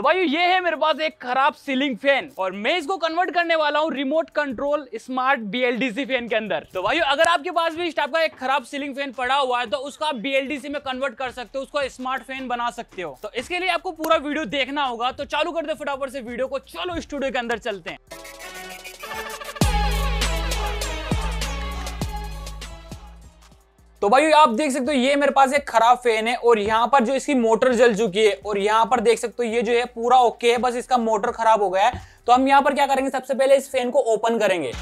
तो भाई ये है मेरे पास एक खराब सीलिंग फ़ैन और मैं इसको कन्वर्ट करने वाला हूँ remote control smart BLDC fan के अंदर। तो भाई अगर आपके पास भी इस टाइप का एक खराब सीलिंग फ़ैन पड़ा हुआ है तो उसको आप बीएलडीसी में कन्वर्ट कर सकते हो, उसको स्मार्ट फ़ैन बना सकते हो। तो इसके लिए आपको पूरा वीडियो देखना होगा। तो चालू कर दो फटाफट से वीडियो को। चलो स्टूडियो के अंदर चलते हैं। भाई, आप देख सकते हो, ये मेरे पास एक खराब फ़ैन है और यहाँ पर जो इसकी मोटर जल चुकी है और यहाँ पर देख सकते हो, ये जो है पूरा ओके है, बस इसका मोटर खराब हो गया है। तो हम यहाँ पर क्या करेंगे, सबसे पहले इस फ़ैन को ओपन करेंगे।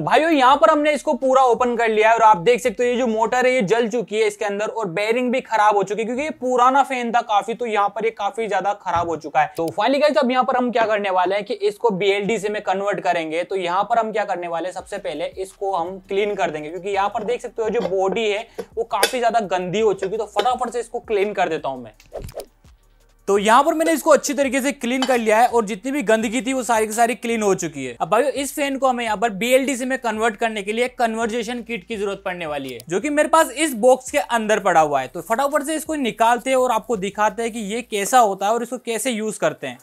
भाइयों, यहाँ पर हमने इसको पूरा ओपन कर लिया है और आप देख सकते हो, ये जो मोटर है, ये जल चुकी है इसके अंदर और बेरिंग भी खराब हो चुकी है क्योंकि ये पुराना फ़ैन था काफ़ी तो यहाँ पर ये काफ़ी ज़्यादा खराब हो चुका है। तो फाइनली गाइस अब यहाँ पर हम क्या करने वाले हैं कि इसको बीएलडी से में कन्वर्ट करेंगे। तो यहाँ पर हम क्या करने वाले हैं, सबसे पहले इसको हम क्लीन कर देंगे क्योंकि यहाँ पर देख सकते हो, जो बॉडी है, वो काफ़ी ज़्यादा गंदी हो चुकी है। तो फटाफट से इसको क्लीन कर देता हूँ मैं। तो यहाँ पर मैंने इसको अच्छी तरीके से क्लीन कर लिया है और जितनी भी गंदगी थी वो सारी की सारी क्लीन हो चुकी है। अब भाई इस फ़ैन को हमें यहाँ पर बी बीएलडीसी में कन्वर्ट करने के लिए कन्वर्जेशन किट की ज़रूरत पड़ने वाली है, जो कि मेरे पास इस बॉक्स के अंदर पड़ा हुआ है। तो फटाफट से इसको निकालते हैं और आपको दिखाते हैं कि ये कैसा होता है और इसको कैसे यूज़ करते हैं।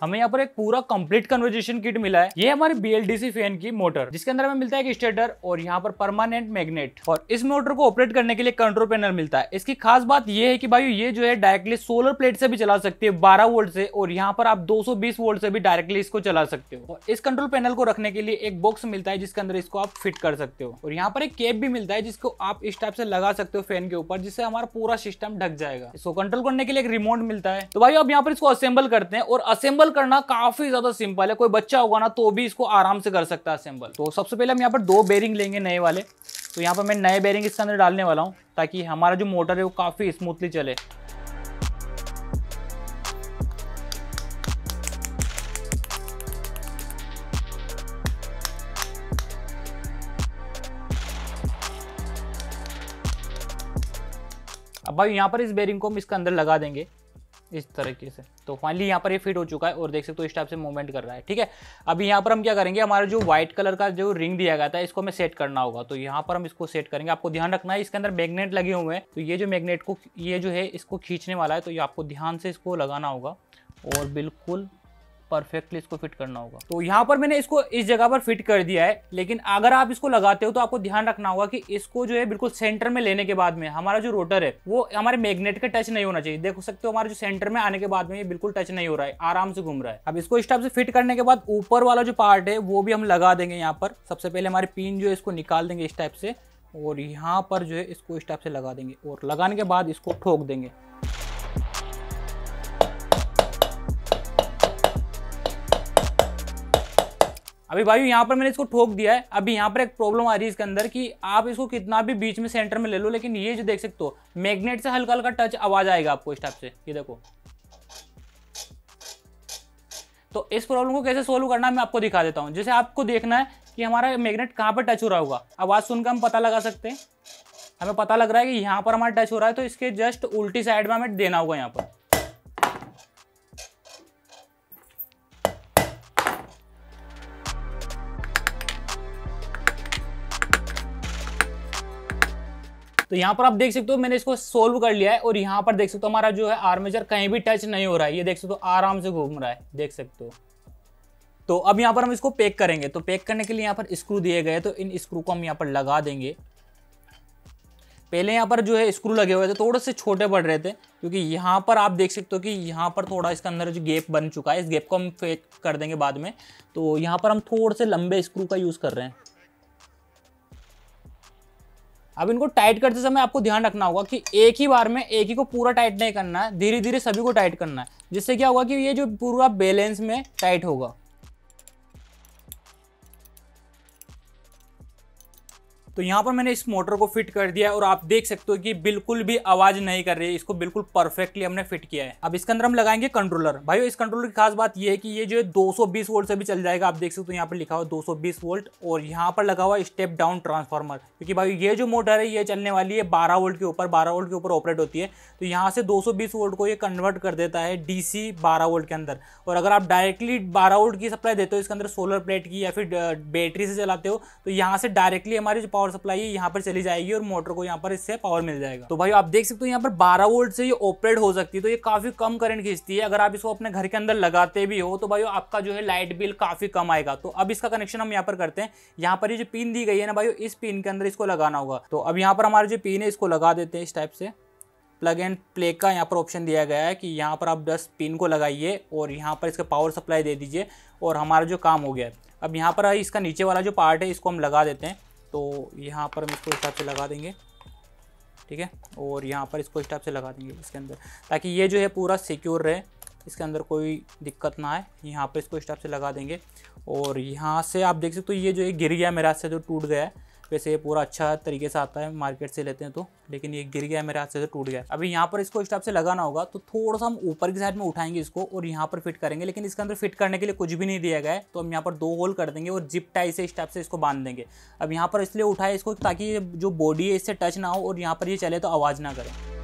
हमें यहाँ पर एक पूरा कंप्लीट कन्वर्जेशन किट मिला है। ये हमारी बीएलडीसी फ़ैन की मोटर जिसके अंदर हमें मिलता है एक स्टेटर और यहाँ पर परमानेंट मैग्नेट और इस मोटर को ऑपरेट करने के लिए कंट्रोल पैनल मिलता है। इसकी खास बात यह है कि भाई ये जो है डायरेक्टली सोलर प्लेट से भी चला सकती है, बारह वोल्ट से, और यहाँ पर आप दो सौ बीस वोल्ट से भी डायरेक्टली इसको चला सकते हो। और इस कंट्रोल पैनल को रखने के लिए एक बॉक्स मिलता है, जिसके अंदर इसको आप फिट कर सकते हो। और यहाँ पर एक केप भी मिलता है, जिसको आप इस टाइप से लगा सकते हो फ़ैन के ऊपर, जिससे हमारा पूरा सिस्टम ढक जाएगा। इसको कंट्रोल करने के लिए एक रिमोट मिलता है। तो भाई अब यहाँ पर इसको असेंबल करते हैं, और असेंबल असेंबल करना काफ़ी ज़्यादा सिंपल है। कोई बच्चा होगा ना तो भी इसको आराम से कर सकता है असेंबल तो सबसे पहले हम यहाँ पर दो बेरिंग लेंगे नए वाले। तो यहाँ पर मैं नए बेरिंग इसके अंदर डालने वाला हूँ, ताकि हमारा जो मोटर है वो काफ़ी स्मूथली चले। अब भाई यहाँ पर इस बेरिंग को हम इसके अंदर लगा देंगे। इस तरीके से। तो फाइनली यहाँ पर ये फिट हो चुका है और देख सकते हो इस टाइप से मूवमेंट कर रहा है, ठीक है? अभी यहाँ पर हम क्या करेंगे, हमारा जो व्हाइट कलर का जो रिंग दिया गया था, इसको हमें सेट करना होगा। तो यहाँ पर हम इसको सेट करेंगे। आपको ध्यान रखना है, इसके अंदर मैग्नेट लगे हुए हैं। तो ये जो मैग्नेट को, ये जो है, इसको खींचने वाला है। तो ये आपको ध्यान से इसको लगाना होगा। और बिल्कुल परफेक्टली इसको फिट करना होगा। तो यहाँ पर मैंने इसको इस जगह पर फिट कर दिया है, लेकिन अगर आप इसको लगाते हो तो आपको ध्यान रखना होगा कि इसको जो है बिल्कुल सेंटर में लेने के बाद में, हमारा जो रोटर है, वो हमारे मैग्नेट का टच नहीं होना चाहिए। देख सकते हो हमारे जो सेंटर में आने के बाद में ये बिल्कुल टच नहीं हो रहा है, आराम से घूम रहा है। अब इसको इस टाइप से फिट करने के बाद ऊपर वाला जो पार्ट है, वो भी हम लगा देंगे यहाँ पर। सबसे पहले हमारी पिन जो है इसको निकाल देंगे इस टाइप से, और यहाँ पर जो है इसको इस टाइप से लगा देंगे, और लगाने के बाद इसको ठोक देंगे। अभी भाई, यहाँ पर मैंने इसको ठोक दिया है। अभी यहाँ पर एक प्रॉब्लम आ रही है इसके अंदर कि आप इसको कितना भी बीच में सेंटर में ले लो, लेकिन ये जो देख सकते हो मैग्नेट से हल्का हल्का टच आवाज़ आएगा आपको इस टाइप से। ये देखो। तो इस प्रॉब्लम को कैसे सोल्व करना है, मैं आपको दिखा देता हूँ। जैसे आपको देखना है कि हमारा मैग्नेट कहाँ पर टच हो रहा होगा। आवाज़ सुनकर हम पता लगा सकते हैं। हमें पता लग रहा है कि यहाँ पर हमारा टच हो रहा है तो इसके जस्ट उल्टी साइड में हमें देना होगा यहाँ पर। तो यहाँ पर आप देख सकते हो, मैंने इसको सोल्व कर लिया है और यहाँ पर देख सकते हो हमारा जो है आर्मेचर कहीं भी टच नहीं हो रहा है। ये देख सकते हो आराम से घूम रहा है, देख सकते हो। तो अब यहाँ पर हम इसको पैक करेंगे। तो पैक करने के लिए यहाँ पर स्क्रू दिए गए तो इन स्क्रू को हम यहाँ पर लगा देंगे। पहले यहाँ पर जो है स्क्रू लगे हुए थे, थोड़े से छोटे पड़ रहे थे, क्योंकि यहाँ पर आप देख सकते हो कि यहाँ पर थोड़ा इसके अंदर जो गैप बन चुका है। इस गैप को हम फेक कर देंगे बाद में। तो यहाँ पर हम थोड़े से लंबे स्क्रू का यूज़ कर रहे हैं। अब इनको टाइट करते समय आपको ध्यान रखना होगा कि एक ही बार में एक ही को पूरा टाइट नहीं करना है धीरे धीरे सभी को टाइट करना है। जिससे क्या होगा कि ये जो पूरा बैलेंस में टाइट होगा। तो यहाँ पर मैंने इस मोटर को फिट कर दिया और आप देख सकते हो कि बिल्कुल भी आवाज़ नहीं कर रही है। इसको बिल्कुल परफेक्टली हमने फिट किया है। अब इसके अंदर हम लगाएँगे कंट्रोलर। भाई इस कंट्रोलर की खास बात यह है कि ये जो है 220 वोल्ट से भी चल जाएगा। आप देख सकते हो यहाँ पर लिखा हुआ 220 वोल्ट और यहाँ पर लगा हुआ स्टेप डाउन ट्रांसफार्मर। क्योंकि भाई, ये जो मोटर है, ये चलने वाली है बारह वोल्ट के ऊपर। बारह वोल्ट के ऊपर ऑपरेट होती है। तो यहाँ से दो वोल्ट को ये कन्वर्ट कर देता है डी बारह वोल्ट के अंदर। और अगर आप डायरेक्टली बारह वोल्ट की सप्लाई देते हो, इसके अंदर सोलर प्लेट की या फिर बैटरी से चलाते हो तो यहाँ से डायरेक्टली हमारी जो पावर सप्लाई है यहाँ पर चली जाएगी और मोटर को यहाँ पर इससे पावर मिल जाएगा तो भाई आप देख सकते हो यहाँ पर बारह वोल्ट से ये ऑपरेट हो सकती है तो ये काफ़ी कम करंट खींचती है अगर आप इसको अपने घर के अंदर लगाते भी हो तो भाई आपका जो है लाइट बिल काफ़ी कम आएगा तो अब इसका कनेक्शन हम यहाँ पर करते हैं यहाँ पर ये जो पिन दी गई है ना भाई इस पिन के अंदर इसको लगाना होगा तो अब यहाँ पर हमारे जो पिन है इसको लगा देते हैं इस टाइप से प्लग एंड प्ले का यहाँ पर ऑप्शन दिया गया है कि यहाँ पर आप दस पिन को लगाइए और यहाँ पर इसका पावर सप्लाई दे दीजिए और हमारा जो काम हो गया अब यहाँ पर इसका नीचे वाला जो पार्ट है इसको हम लगा देते हैं तो यहाँ पर हम इसको हिसाब से लगा देंगे, ठीक है? और यहाँ पर इसको हिसाब से लगा देंगे इसके अंदर, ताकि ये जो है पूरा सिक्योर रहे, इसके अंदर कोई दिक्कत ना आए। यहाँ पर इसको हिसाब से लगा देंगे। और यहाँ से आप देख सकते हो तो ये जो है गिर गया मेरा से जो टूट गया है वैसे ये पूरा अच्छा तरीके से आता है मार्केट से लेते हैं तो। लेकिन ये गिर गया, मेरे हाथ से टूट गया। अभी यहाँ पर इसको स्टाफ से लगाना होगा तो थोड़ा सा हम ऊपर की साइड में उठाएँगे इसको और यहाँ पर फिट करेंगे। लेकिन इसके अंदर फिट करने के लिए कुछ भी नहीं दिया गया है तो हम यहाँ पर दो होल कर देंगे और जिप टाई से स्टाफ से इसको बाँध देंगे। अब यहाँ पर इसलिए उठाए इसको ताकि जो बॉडी है, इससे टच ना हो और यहाँ पर ये चले तो आवाज़ ना करें।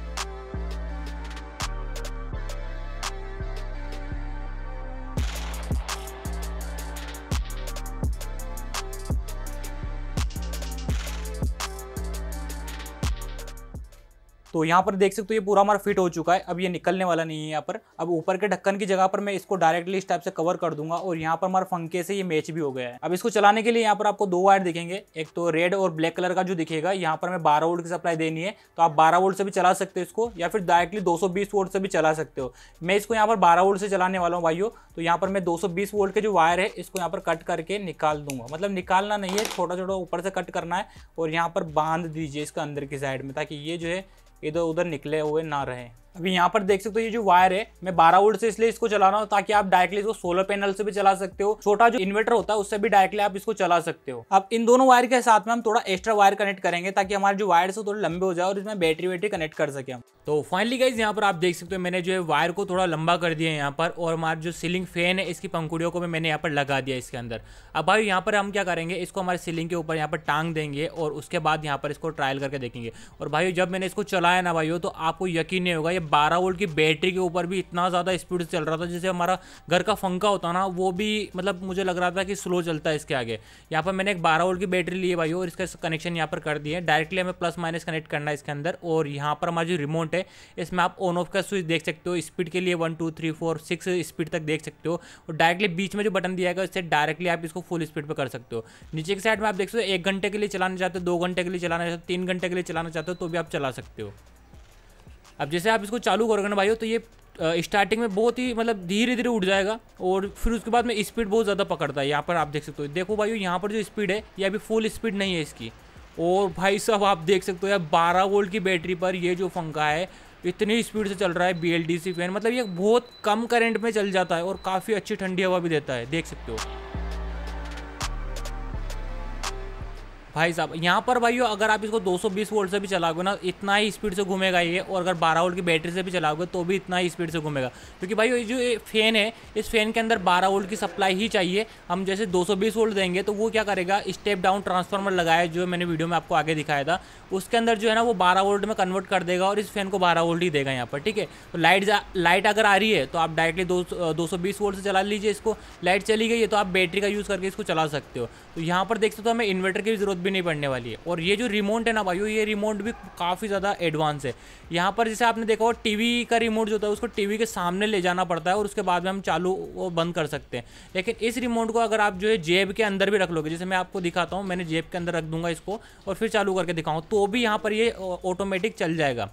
तो यहाँ पर देख सकते हो ये पूरा हमारा फिट हो चुका है। अब ये निकलने वाला नहीं है यहाँ पर। अब ऊपर के ढक्कन की जगह पर मैं इसको डायरेक्टली इस टाइप से कवर कर दूँगा और यहाँ पर हमारे फंके से ये मैच भी हो गया है। अब इसको चलाने के लिए यहाँ पर आपको दो वायर दिखेंगे। एक तो रेड और ब्लैक कलर का जो दिखेगा, यहाँ पर हमें बारह वोल्ट की सप्लाई देनी है। तो आप बारह वोल्ट से भी चला सकते हो इसको या फिर डायरेक्टली दो सौ बीस वोल्ट से भी चला सकते हो। मैं इसको यहाँ पर बारह वोल्ट से चलाने वाला हूँ भाइयों। तो यहाँ पर मैं दो सौ बीस वोल्ट के जो वायर है, इसको यहाँ पर कट करके निकाल दूँगा। मतलब निकालना नहीं है छोटा छोटा ऊपर से कट करना है और यहाँ पर बाँध दीजिए इसका अंदर की साइड में, ताकि ये जो है इधर उधर निकले हुए ना रहें। अभी यहाँ पर देख सकते हो ये जो वायर है, मैं 12 वोल्ट से इसलिए इसको चला रहा हूँ ताकि आप डायरेक्टली इसको सोलर पैनल से भी चला सकते हो। छोटा जो इन्वर्टर होता है, उससे भी डायरेक्टली आप इसको चला सकते हो। अब इन दोनों वायर के साथ में हम थोड़ा एक्स्ट्रा वायर कनेक्ट करेंगे ताकि हमारे जो वायर है थोड़े लंबे हो जाए और इसमें बैटरी वैटरी कनेक्ट कर सके हम। तो फाइनली गाइज़ यहाँ पर आप देख सकते हो मैंने जो है वायर को थोड़ा लंबा कर दिया है यहाँ पर और हमारा जो सीलिंग फ़ैन है, इसकी पंखुड़ियों को भी मैंने यहाँ पर लगा दिया इसके अंदर। अब भाई यहाँ पर हम क्या करेंगे, इसको हमारे सीलिंग के ऊपर यहाँ पर टांग देंगे और उसके बाद यहाँ पर इसको ट्रायल करके देखेंगे। और भाई जब मैंने इसको चलाया ना भाई तो आपको यकीन नहीं होगा, ये बारह वोल्ट की बैटरी के ऊपर भी इतना ज़्यादा स्पीड से चल रहा था जैसे हमारा घर का फंका होता ना, वो भी मतलब मुझे लग रहा था कि स्लो चलता है इसके आगे। यहाँ पर मैंने एक बारह वोल्ट की बैटरी ली है भाई, और इसका कनेक्शन यहाँ पर कर दिए डायरेक्टली हमें प्लस माइनस कनेक्ट करना है इसके अंदर, और यहाँ पर हमारा जो रिमोट है, इसमें आप ऑन ऑफ़ का स्विच देख सकते हो। स्पीड के लिए one two three four six speed तक देख सकते हो। और डायरेक्टली बीच में जो बटन दिया गया उससे डायरेक्टली आप इसको फुल स्पीड पर कर सकते हो। नीचे की साइड में आप देख सकते हो, एक घंटे के लिए चलाना चाहते हो, दो घंटे के लिए चलाना चाहते हो, तीन घंटे के लिए चलाना चाहते हो तो भी आप चला सकते हो। अब जैसे आप इसको चालू करोगे ना भाई तो ये स्टार्टिंग में बहुत ही मतलब धीरे धीरे उठ जाएगा और फिर उसके बाद में स्पीड बहुत ज़्यादा पकड़ता है। यहाँ पर आप देख सकते हो। देखो भाई यहाँ पर जो स्पीड है, ये अभी फुल स्पीड नहीं है इसकी। और भाई साहब, आप देख सकते हो यार, बारह वोल्ट की बैटरी पर ये जो पंखा है, इतनी स्पीड से चल रहा है B L D C fan मतलब ये बहुत कम करंट में चल जाता है और काफ़ी अच्छी ठंडी हवा भी देता है। देख सकते हो। भाई साहब, यहाँ पर भाइयों अगर आप इसको 220 वोल्ट से भी चलाओगे ना, इतना ही स्पीड से घूमेगा ये, और अगर 12 वोल्ट की बैटरी से भी चलाओगे तो भी इतना ही स्पीड से घूमेगा। क्योंकि भाई जो ये फ़ैन है, इस फ़ैन के अंदर 12 वोल्ट की सप्लाई ही चाहिए। हम जैसे 220 वोल्ट देंगे तो वो क्या करेगा? स्टेप डाउन ट्रांसफार्मर लगाया, जो मैंने वीडियो में आपको आगे दिखाया था। उसके अंदर जो है ना, वो बारह वोल्ट में कन्वर्ट कर देगा, और इस फ़ैन को बारह वोल्ट ही देगा यहाँ पर, ठीक है? तो लाइट लाइट अगर आ रही है तो आप डायरेक्टली दो दो वोल्ट से चला लीजिए इसको। लाइट चली गई है तो आप बैटरी का यूज़ करके इसको चला सकते हो। तो यहाँ पर देख सकते हो, हमें इन्वर्टर की ज़रूरत भी नहीं पड़ने वाली है। और ये जो रिमोट है ना भाई, ये रिमोट भी काफ़ी ज़्यादा एडवांस है। यहाँ पर जैसे आपने देखा हो टीवी का रिमोट जो होता है, उसको टीवी के सामने ले जाना पड़ता है, और उसके बाद में हम चालू वो बंद कर सकते हैं। लेकिन इस रिमोट को अगर आप जो है जेब के अंदर भी रख लोगे, जैसे मैं आपको दिखाता हूँ, मैंने जेब के अंदर रख दूँगा इसको, और फिर चालू करके दिखाऊँ तो भी यहाँ पर ये ऑटोमेटिक चल जाएगा।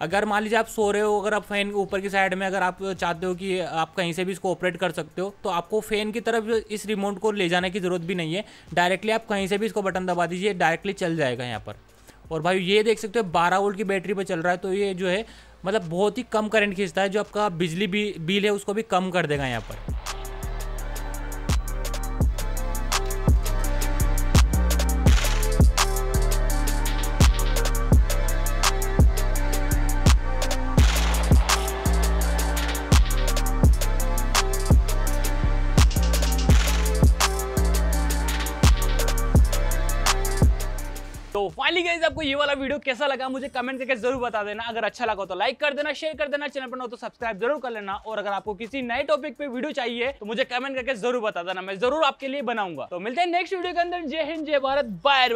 अगर मान लीजिए आप सो रहे हो, अगर आप फ़ैन ऊपर की साइड में, अगर आप चाहते हो कि आप कहीं से भी इसको ऑपरेट कर सकते हो तो आपको फ़ैन की तरफ़ इस रिमोट को ले जाने की ज़रूरत भी नहीं है। डायरेक्टली आप कहीं से भी इसको बटन दबा दीजिए डायरेक्टली चल जाएगा यहाँ पर। और भाई, ये देख सकते हो, बारह वोल्ट की बैटरी पर चल रहा है तो ये जो है मतलब बहुत ही कम करंट खींचता है, जो आपका बिजली बिल है, उसको भी कम कर देगा यहाँ पर। गाइस आपको ये वाला वीडियो कैसा लगा मुझे कमेंट करके ज़रूर बता देना। अगर अच्छा लगा तो लाइक कर देना शेयर कर देना चैनल पर ना तो सब्सक्राइब ज़रूर कर लेना। और अगर आपको किसी नए टॉपिक पे वीडियो चाहिए तो मुझे कमेंट करके ज़रूर बता देना। मैं ज़रूर आपके लिए बनाऊँगा। तो मिलते हैं नेक्स्ट वीडियो के अंदर। जय हिंद, जय भारत। बाय